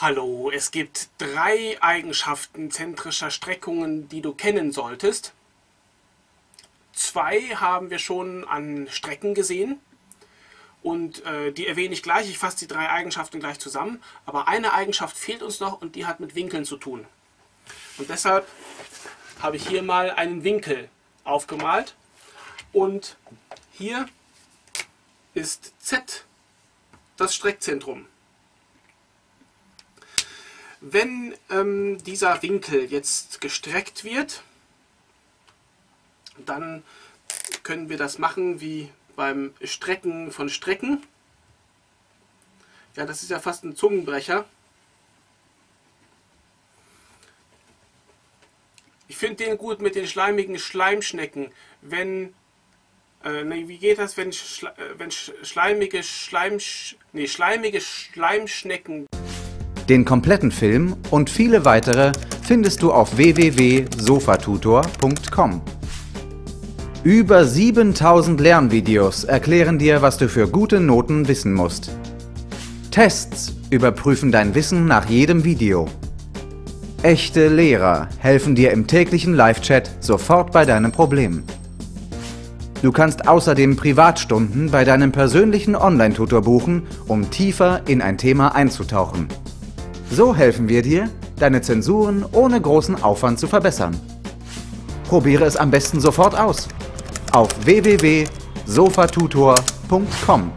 Hallo, es gibt drei Eigenschaften zentrischer Streckungen, die du kennen solltest. Zwei haben wir schon an Strecken gesehen und äh, die erwähne ich gleich. Ich fasse die drei Eigenschaften gleich zusammen, aber eine Eigenschaft fehlt uns noch und die hat mit Winkeln zu tun. Und deshalb habe ich hier mal einen Winkel aufgemalt und hier ist Z das Streckzentrum. Wenn ähm, dieser Winkel jetzt gestreckt wird, dann können wir das machen wie beim Strecken von Strecken. Ja, das ist ja fast ein Zungenbrecher. Ich finde den gut mit den schleimigen Schleimschnecken. Wenn, äh, nee, wie geht das, wenn, Schle äh, wenn schleimige Schleim, nee, schleimige Schleimschnecken den kompletten Film und viele weitere findest du auf www.sofatutor.com. Über 7000 Lernvideos erklären dir, was du für gute Noten wissen musst. Tests überprüfen dein Wissen nach jedem Video. Echte Lehrer helfen dir im täglichen Live-Chat sofort bei deinem Problem. Du kannst außerdem Privatstunden bei deinem persönlichen Online-Tutor buchen, um tiefer in ein Thema einzutauchen. So helfen wir dir, deine Zensuren ohne großen Aufwand zu verbessern. Probiere es am besten sofort aus auf www.sofatutor.com.